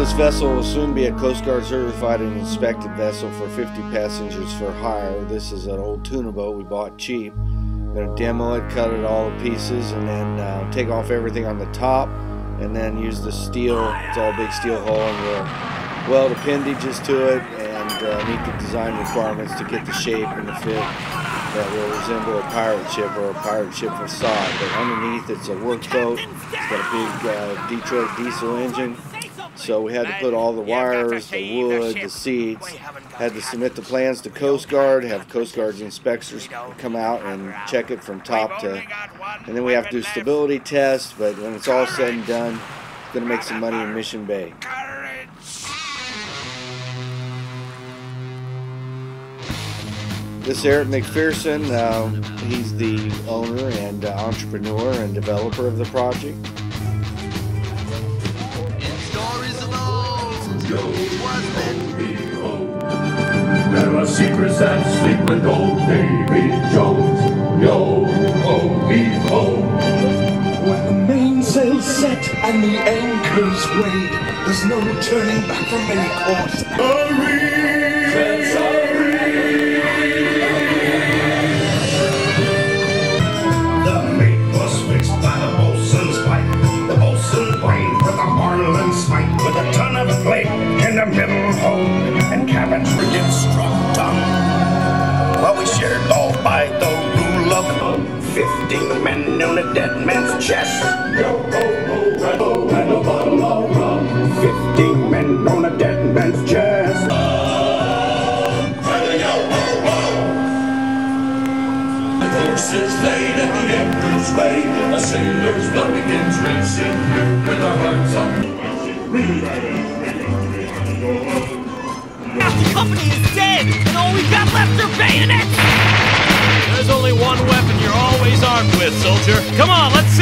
This vessel will soon be a Coast Guard certified and inspected vessel for 50 passengers for hire. This is an old tuna boat we bought cheap. Going to demo it, cut it all to pieces, and then uh, take off everything on the top, and then use the steel. It's all big steel hull, and we'll weld appendages to it and uh, meet the design requirements to get the shape and the fit that will resemble a pirate ship or a pirate ship facade. But underneath, it's a workboat. It's got a big uh, Detroit diesel engine. So we had to put all the wires, the wood, the seats, had to submit the plans to Coast Guard, have Coast Guard's inspectors come out and check it from top to, and then we have to do stability tests, but when it's all said and done, it's going to make some money in Mission Bay. This is Eric McPherson. Uh, he's the owner and uh, entrepreneur and developer of the project. Secrets that sleep with old Davy Jones. Yo, oh, ho, heave ho. When the mainsail's set and the anchors weighed, there's no turning back from any course. Hurry! Fifteen men on a dead man's chest. And a yo, ho, ho. The horses laid at the Emperor's Way. A sailor's blood begins racing with our hearts on. Half the company is dead, and all we've got left are bayonets! There's only one weapon you're always armed with, soldier. Come on, let's see!